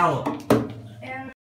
Bravo.